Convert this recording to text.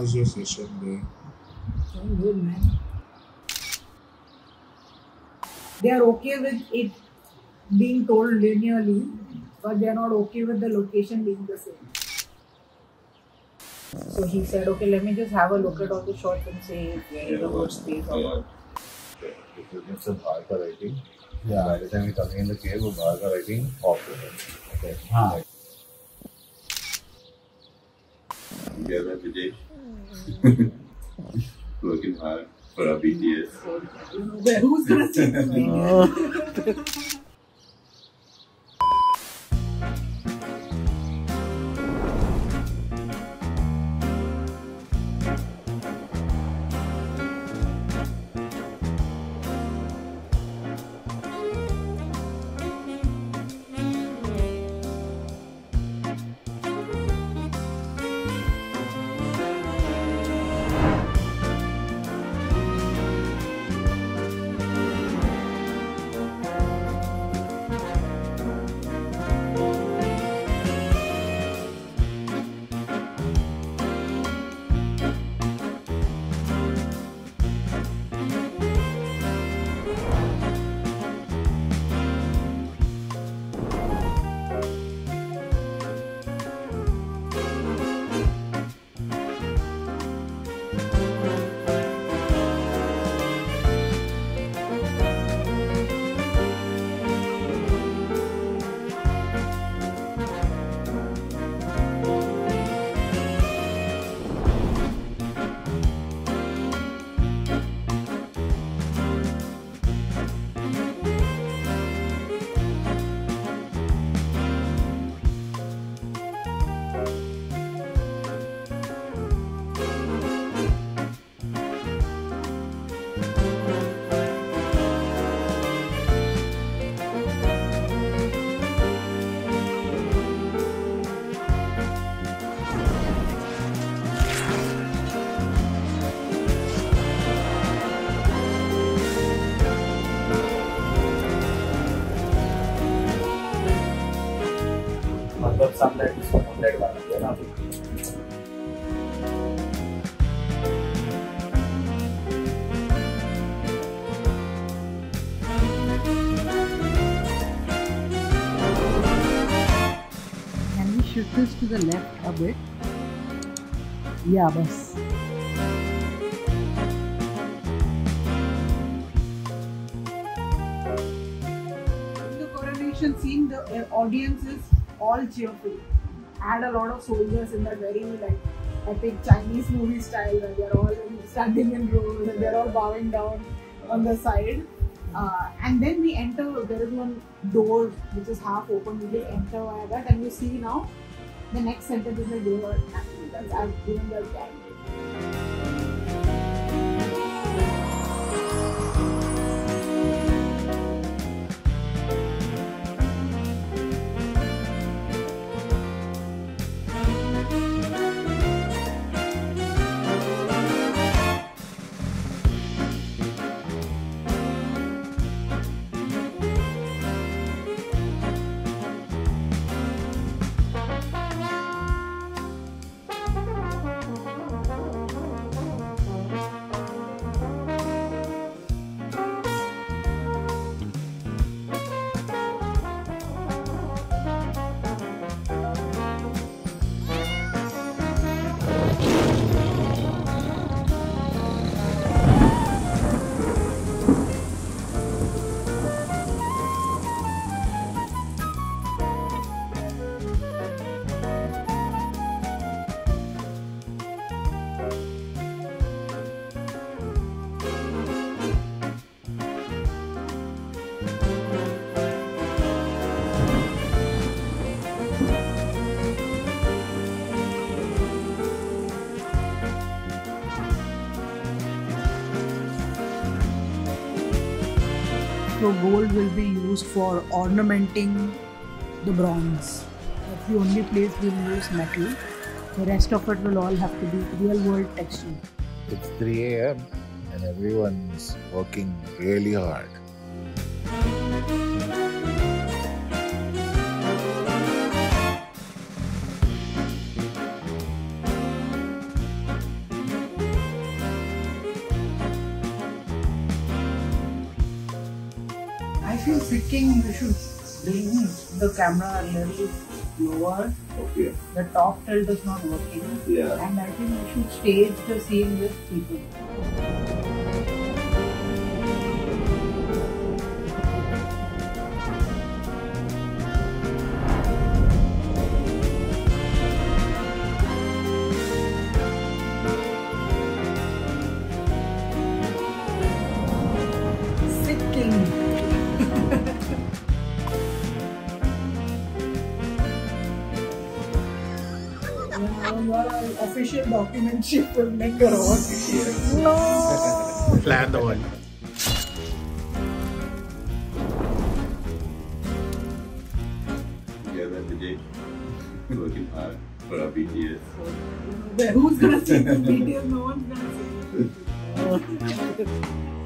How's your session there? Man. They are okay with it being told linearly, but they are not okay with the location being the same. So he said, okay, let me just have a look at all the shots and say where yeah, the worst space yeah. or yeah. If you give some hard writing, yeah. by the time you're coming in the cave, we're writing off. Okay. Huh. Yeah, that's Working hard for our BTS. So, you know, where, who's gonna see मतलब sunlight is moonlight वाला है ना Can we shift this to the left a bit? Yeah, bus. In the coronation scene, the uh, audience is all cheerful. I Had a lot of soldiers in that very like epic Chinese movie style where they're all standing in rows and they're all bowing down on the side. Uh, and then we enter, there is one door which is half open, we just enter via that and you see now the next sentence is the door that's I've given the So gold will be used for ornamenting the bronze. That's the only place we'll use metal. The rest of it will all have to be real world texture. It's 3 a.m. and everyone's working really hard. I feel sitting you should bring the camera a little lower. Okay. The top tilt is not working. Yeah. And I think we should stage the scene with people. Are an official documentary filmmaker or? No. Plan the one. Together, Vijay. Working hard for our BTS. Who's gonna see the video? No one's gonna see it.